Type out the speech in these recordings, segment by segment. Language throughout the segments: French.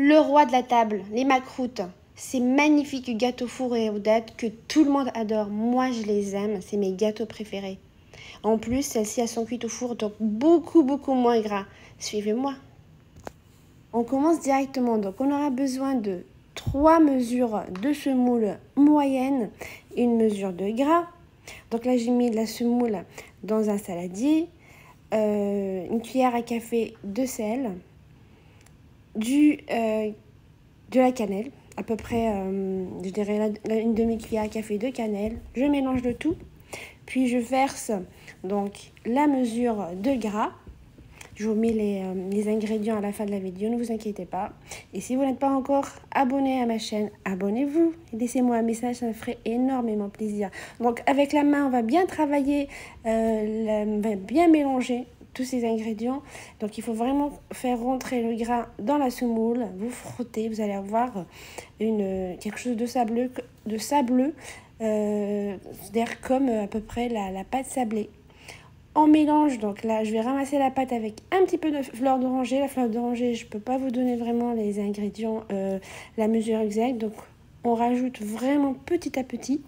le roi de la table, les macroutes. Ces magnifiques gâteaux fourrés aux dattes que tout le monde adore. Moi, je les aime. C'est mes gâteaux préférés. En plus, celles-ci, elles sont cuites au four, donc beaucoup, beaucoup moins gras. Suivez-moi. On commence directement. Donc, on aura besoin de trois mesures de semoule moyenne, une mesure de gras. Donc là, j'ai mis de la semoule dans un saladier, euh, une cuillère à café de sel, du, euh, de la cannelle, à peu près, euh, je dirais, une demi-cuillère à café de cannelle. Je mélange le tout, puis je verse donc la mesure de gras. Je vous mets les, les, ingrédients à la fin de la vidéo, ne vous inquiétez pas. Et si vous n'êtes pas encore abonné à ma chaîne, abonnez-vous. Laissez-moi un message, ça me ferait énormément plaisir. Donc avec la main, on va bien travailler, euh, on va bien mélanger tous ces ingrédients. Donc il faut vraiment faire rentrer le gras dans la semoule, vous frottez, vous allez avoir une, quelque chose de sableux, de sableux euh, c'est-à-dire comme à peu près la, la pâte sablée. On mélange, donc là je vais ramasser la pâte avec un petit peu de fleur d'oranger. La fleur d'oranger, je ne peux pas vous donner vraiment les ingrédients, euh, la mesure exacte. Donc on rajoute vraiment petit à petit.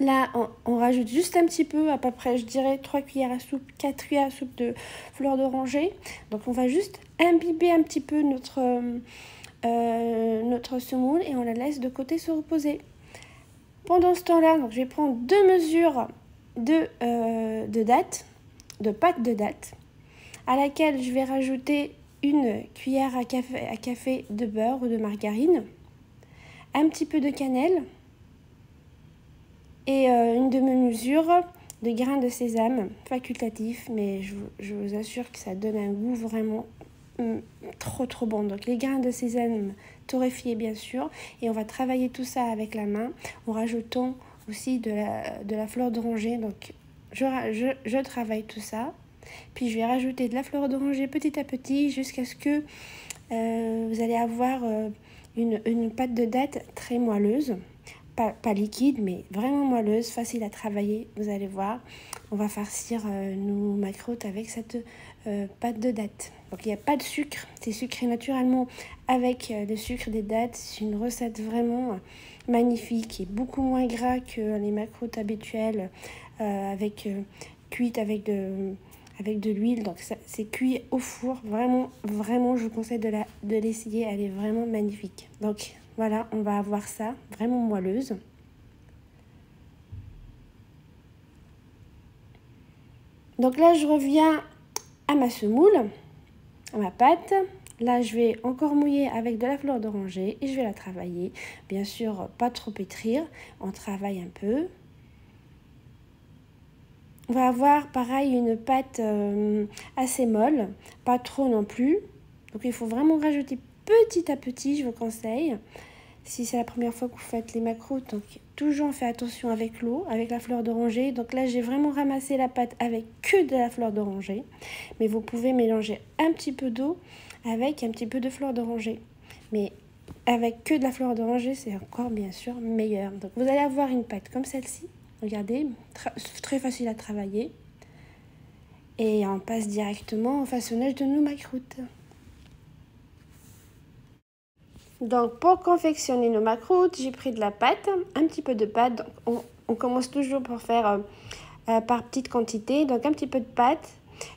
Là, on, rajoute juste un petit peu, à peu près, je dirais 3 cuillères à soupe, 4 cuillères à soupe de fleur d'oranger. Donc, on va juste imbiber un petit peu notre, euh, notre semoule et on la laisse de côté se reposer. Pendant ce temps-là, je vais prendre deux mesures de, euh, date, de pâte de date, à laquelle je vais rajouter une cuillère à café de beurre ou de margarine, un petit peu de cannelle, et euh, une demi-mesure de grains de sésame facultatif, mais je, vous assure que ça donne un goût vraiment hum, trop trop bon. Donc les grains de sésame torréfiés bien sûr, et on va travailler tout ça avec la main en rajoutant aussi de la, fleur d'oranger. Donc je, travaille tout ça, puis je vais rajouter de la fleur d'oranger petit à petit jusqu'à ce que euh, vous allez avoir euh, une, une pâte de date très moelleuse pas, liquide, mais vraiment moelleuse, facile à travailler. Vous allez voir, on va farcir euh, nos macroutes avec cette euh, pâte de date. Donc il n'y a pas de sucre, c'est sucré naturellement avec euh, le sucre des dates. C'est une recette vraiment magnifique et beaucoup moins gras que les macroutes habituelles avec cuites avec de l'huile donc c'est cuit au four vraiment vraiment je vous conseille de la de l'essayer elle est vraiment magnifique donc voilà, on va avoir ça, vraiment moelleuse. Donc là, je reviens à ma semoule, à ma pâte. Là, je vais encore mouiller avec de la fleur d'oranger et je vais la travailler. Bien sûr, pas trop pétrir, on travaille un peu. On va avoir pareil une pâte euh, assez molle, pas trop non plus. Donc il faut vraiment rajouter petit à petit, je vous conseille. Si c'est la première fois que vous faites les macroutes, donc toujours fait attention avec l'eau, avec la fleur d'oranger. Donc là, j'ai vraiment ramassé la pâte avec que de la fleur d'oranger. Mais vous pouvez mélanger un petit peu d'eau avec un petit peu de fleur d'oranger. Mais avec que de la fleur d'oranger, c'est encore bien sûr meilleur. Donc vous allez avoir une pâte comme celle-ci. Regardez, très facile à travailler. Et on passe directement au façonnage de nos macroutes. Donc pour confectionner nos macroutes, j'ai pris de la pâte, un petit peu de pâte. on, commence toujours pour faire euh, euh, par petite quantité. Donc un petit peu de pâte.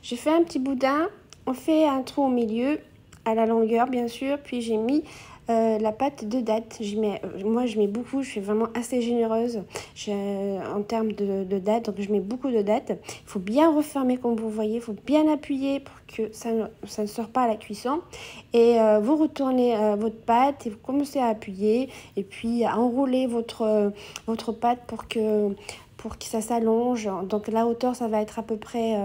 J'ai fait un petit boudin. On fait un trou au milieu, à la longueur bien sûr. Puis j'ai mis euh, la pâte de date, mets, euh, moi je mets beaucoup, je suis vraiment assez généreuse en termes de, date, donc je mets beaucoup de date. Il faut bien refermer comme vous voyez, il faut bien appuyer pour que ça ne, ça ne sort pas à la cuisson. Et euh, vous retournez votre pâte et vous commencez à appuyer et puis à enrouler votre, votre pâte pour que, pour que ça s'allonge. Donc la hauteur ça va être à peu près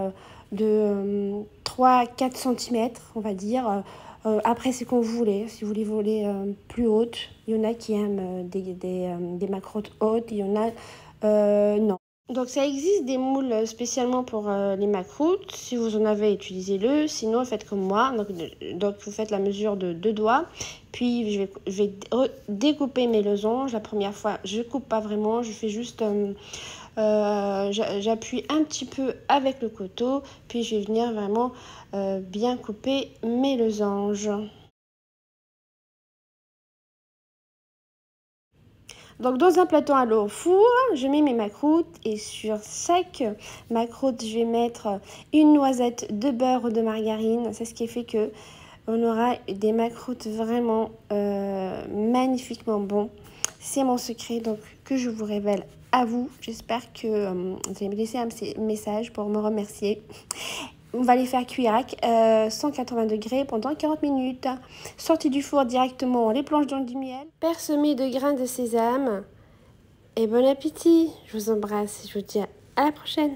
de 3-4 cm on va dire. Euh, après, c'est qu'on voulez. Si vous voulez voler euh, plus haute, il y en a qui aiment euh, des, des, des, macrottes hautes, il y en a non. Donc ça existe des moules spécialement pour les macroutes. Si vous en avez, utilisez-le. Sinon, faites comme moi. Donc, vous faites la mesure de deux doigts. Puis je vais, découper mes losanges. La première fois, je coupe pas vraiment. Je fais juste... j'appuie un petit peu avec le couteau. Puis je vais venir vraiment euh, bien couper mes losanges. Donc dans un plateau à l'eau au four, je mets mes macroutes et sur chaque macroute, je vais mettre une noisette de beurre ou de margarine. C'est ce qui fait que on aura des macroutes vraiment euh, magnifiquement bons. C'est mon secret donc que je vous révèle à vous. J'espère que euh, vous allez me laisser un message pour me remercier. On va les faire cuire à 180 euh, degrés pendant 40 minutes. Sortie du four directement, on les plonge dans du miel. Persemé de grains de sésame. Et bon appétit Je vous embrasse et je vous dis à la prochaine